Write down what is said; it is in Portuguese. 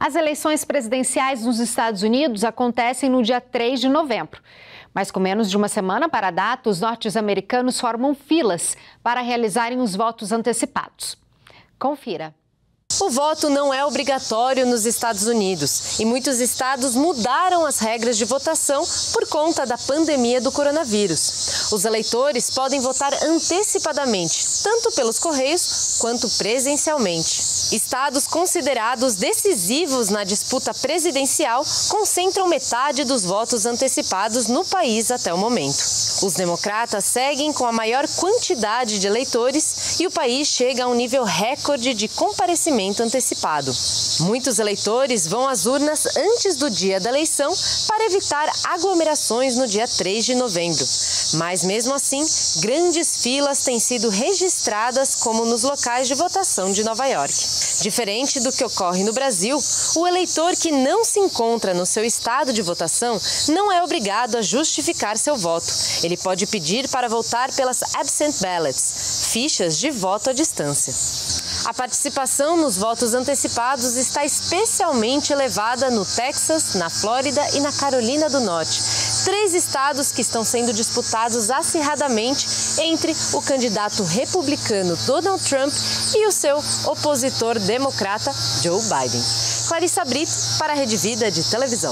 As eleições presidenciais nos Estados Unidos acontecem no dia 3 de novembro. Mas com menos de uma semana para a data, os norte-americanos formam filas para realizarem os votos antecipados. Confira. O voto não é obrigatório nos Estados Unidos e muitos estados mudaram as regras de votação por conta da pandemia do coronavírus. Os eleitores podem votar antecipadamente, tanto pelos correios quanto presencialmente. Estados considerados decisivos na disputa presidencial concentram metade dos votos antecipados no país até o momento. Os democratas seguem com a maior quantidade de eleitores e o país chega a um nível recorde de comparecimento antecipado. Muitos eleitores vão às urnas antes do dia da eleição para evitar aglomerações no dia 3 de novembro. Mas mesmo assim, grandes filas têm sido registradas como nos locais de votação de Nova York. Diferente do que ocorre no Brasil, o eleitor que não se encontra no seu estado de votação não é obrigado a justificar seu voto. Ele pode pedir para votar pelas absent ballots, fichas de voto à distância. A participação nos votos antecipados está especialmente elevada no Texas, na Flórida e na Carolina do Norte. Três estados que estão sendo disputados acirradamente entre o candidato republicano Donald Trump e o seu opositor democrata Joe Biden. Clarissa Brito, para a Rede Vida de Televisão.